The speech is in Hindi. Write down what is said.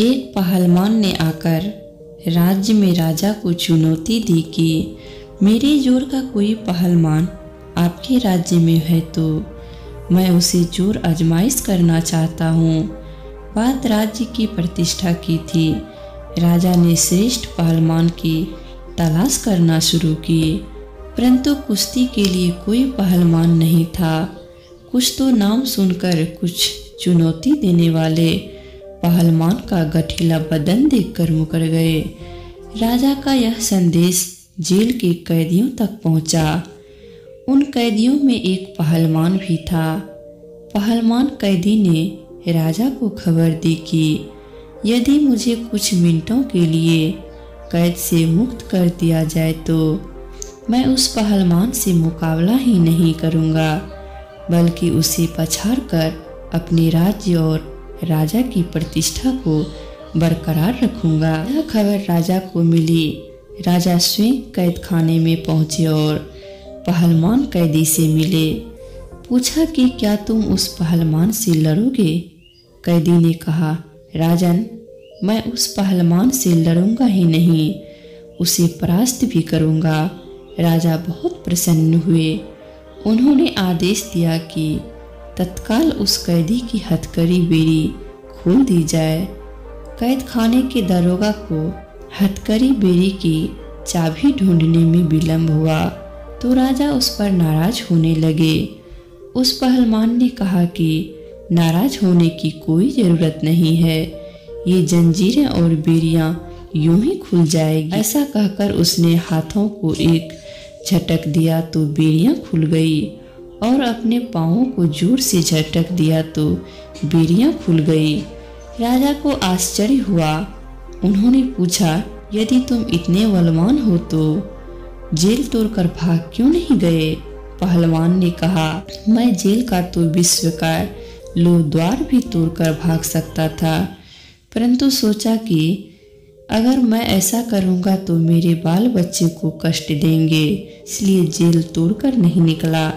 एक पहलवान ने आकर राज्य में राजा को चुनौती दी कि मेरे ज़ोर का कोई पहलवान आपके राज्य में है तो मैं उसे ज़ोर आजमाइश करना चाहता हूँ। बात राज्य की प्रतिष्ठा की थी। राजा ने श्रेष्ठ पहलवान की तलाश करना शुरू की। परंतु कुश्ती के लिए कोई पहलवान नहीं था। कुछ तो नाम सुनकर कुछ चुनौती देने वाले पहलवान का गठीला बदन देखकर मुकर गए। राजा का यह संदेश जेल के कैदियों तक पहुँचा। उन कैदियों में एक पहलवान भी था। पहलवान कैदी ने राजा को खबर दी कि यदि मुझे कुछ मिनटों के लिए कैद से मुक्त कर दिया जाए तो मैं उस पहलवान से मुकाबला ही नहीं करूँगा, बल्कि उसे पछाड़ कर अपने राज्य और राजा की प्रतिष्ठा को बरकरार रखूँगा। यह खबर राजा को मिली। राजा स्वयं कैद खाने में पहुँचे और पहलवान कैदी से मिले। पूछा कि क्या तुम उस पहलवान से लड़ोगे? कैदी ने कहा, राजन, मैं उस पहलवान से लड़ूँगा ही नहीं, उसे परास्त भी करूँगा। राजा बहुत प्रसन्न हुए। उन्होंने आदेश दिया कि तत्काल उस कैदी की हथकड़ी बेरी खोल दी जाए। कैद खाने के दरोगा को हथकड़ी बेरी की चाबी ढूँढने में विलंब हुआ तो राजा उस पर नाराज़ होने लगे। उस पहलवान ने कहा कि नाराज़ होने की कोई ज़रूरत नहीं है, ये जंजीरें और बेरियाँ यूँ ही खुल जाएगी। ऐसा कहकर उसने हाथों को एक झटक दिया तो बेरियाँ खुल गई। और अपने पाँवों को ज़ोर से झटक दिया तो बेरियाँ खुल गई। राजा को आश्चर्य हुआ। उन्होंने पूछा, यदि तुम इतने बलवान हो तो जेल तोड़कर भाग क्यों नहीं गए? पहलवान ने कहा, मैं जेल का तो विश्व का लो द्वार भी तोड़कर भाग सकता था, परंतु सोचा कि अगर मैं ऐसा करूँगा तो मेरे बाल बच्चे को कष्ट देंगे, इसलिए जेल तोड़कर नहीं निकला।